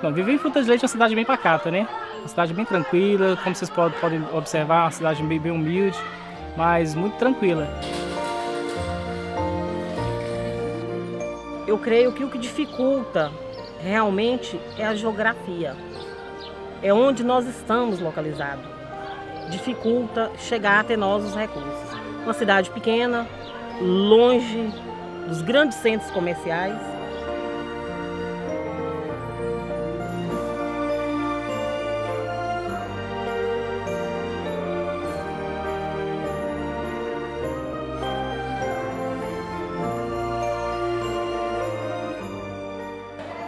Bom, viver em Frutas de Leite é uma cidade bem pacata, né? Uma cidade bem tranquila, como vocês podem observar, uma cidade bem, bem humilde, mas muito tranquila. Eu creio que o que dificulta realmente é a geografia. É onde nós estamos localizados. Dificulta chegar até nós os recursos. Uma cidade pequena, longe dos grandes centros comerciais.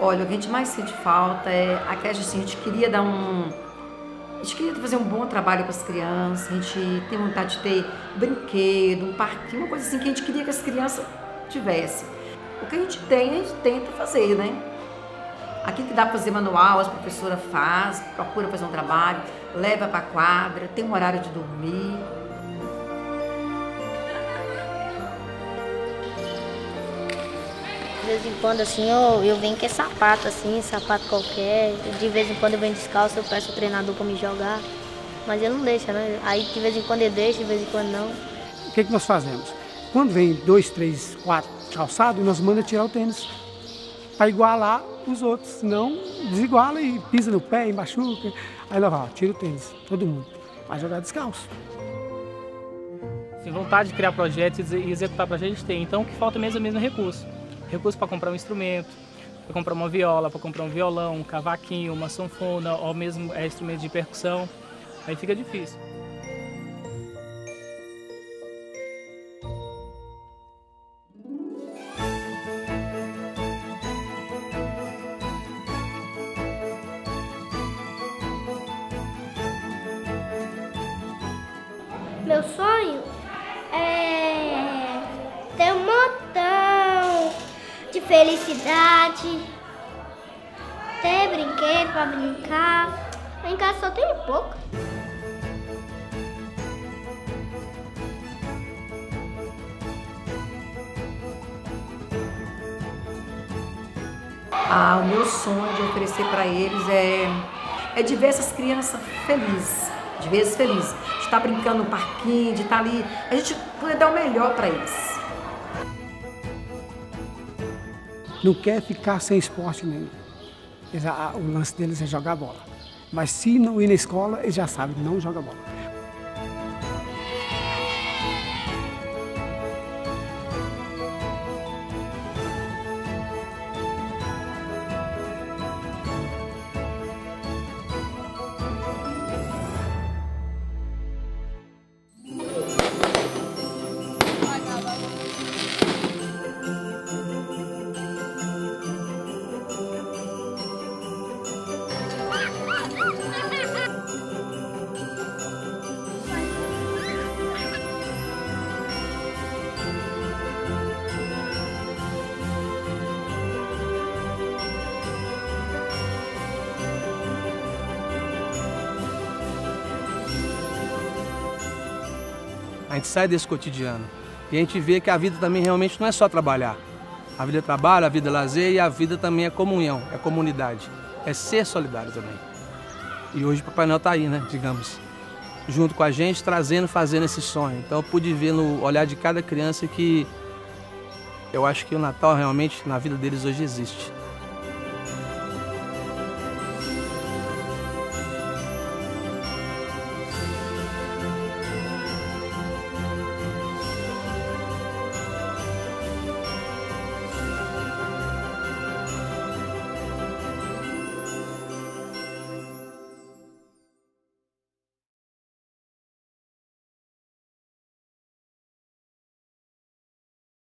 Olha, o que a gente mais sente falta é a assim, a gente queria dar um. A gente queria fazer um bom trabalho com as crianças, a gente tem vontade de ter brinquedo, um parquinho, uma coisa assim que a gente queria que as crianças tivessem. O que a gente tem, a gente tenta fazer, né? Aquilo que dá para fazer manual, as professoras faz, procura fazer um trabalho, leva para quadra, tem um horário de dormir. Vez em quando, assim, eu, eu venho com sapato, assim, sapato qualquer. De vez em quando eu venho descalço, eu peço ao treinador para me jogar. Mas ele não deixa, né? Aí de vez em quando ele deixa, de vez em quando não. O que, que nós fazemos? Quando vem dois, três, quatro calçados, nós mandamos tirar o tênis. Para igualar os outros. Senão desiguala e pisa no pé e machuca. Aí nós vamos, tira o tênis, todo mundo. Vai jogar descalço. Sim, vontade de criar projetos e executar projetos a gente tem. Então o que falta mesmo é mesmo recurso recurso para comprar um instrumento, para comprar uma viola, para comprar um violão, um cavaquinho, uma sanfona, ou mesmo é, instrumento de percussão, aí fica difícil. Meu sonho é felicidade, ter brinquedo para brincar. Casa só tem pouco. Ah, o meu sonho de oferecer para eles é, é de ver essas crianças felizes, de felizes, de estar brincando no parquinho, de estar ali, a gente poder dar o melhor para eles. Não quer ficar sem esporte nenhum. O lance deles é jogar bola. Mas se não ir na escola, eles já sabem, não joga bola. Gente sai desse cotidiano e a gente vê que a vida também realmente não é só trabalhar. A vida é trabalho, a vida é lazer e a vida também é comunhão, é comunidade, é ser solidário também. E hoje o Papai Noel está aí, né, digamos, junto com a gente, trazendo, fazendo esse sonho. Então eu pude ver no olhar de cada criança que eu acho que o Natal realmente na vida deles hoje existe.